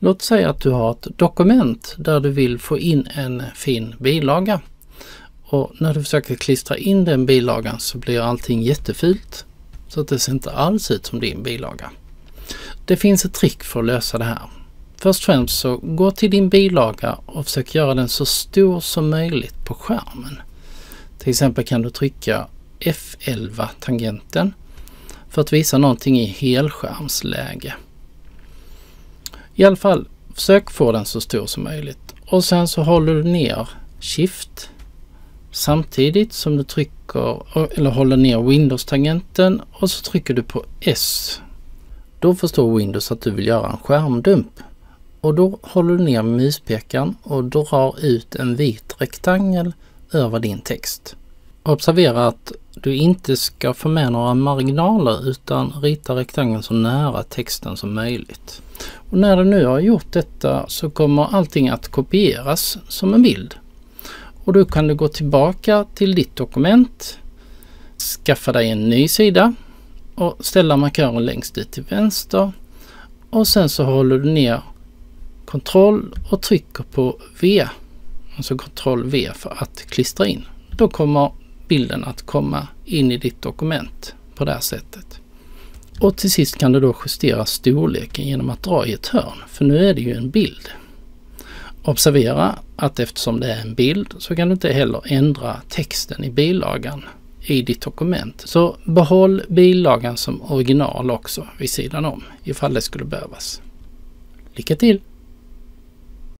Låt säga att du har ett dokument där du vill få in en fin bilaga. Och när du försöker klistra in den bilagan så blir allting jättefult. Så att det ser inte alls ut som din bilaga. Det finns ett trick för att lösa det här. Först och främst så gå till din bilaga och försök göra den så stor som möjligt på skärmen. Till exempel kan du trycka F11-tangenten för att visa någonting i helskärmsläge. I alla fall, försök få den så stor som möjligt. Och sen så håller du ner Shift samtidigt som du trycker eller håller ner Windows-tangenten och så trycker du på S. Då förstår Windows att du vill göra en skärmdump. Och då håller du ner muspekaren och drar ut en vit rektangel över din text. Observera att du inte ska få med några marginaler utan rita rektangeln så nära texten som möjligt. Och när du nu har gjort detta så kommer allting att kopieras som en bild. Och då kan du gå tillbaka till ditt dokument, skaffa dig en ny sida och ställa markören längst ut till vänster. Och sen så håller du ner Ctrl och trycker på V, alltså Ctrl V för att klistra in. Då kommer bilden att komma in i ditt dokument på det här sättet. Och till sist kan du då justera storleken genom att dra i ett hörn, för nu är det ju en bild. Observera att eftersom det är en bild så kan du inte heller ändra texten i bilagan i ditt dokument. Så behåll bilagan som original också vid sidan om ifall det skulle behövas. Lycka till!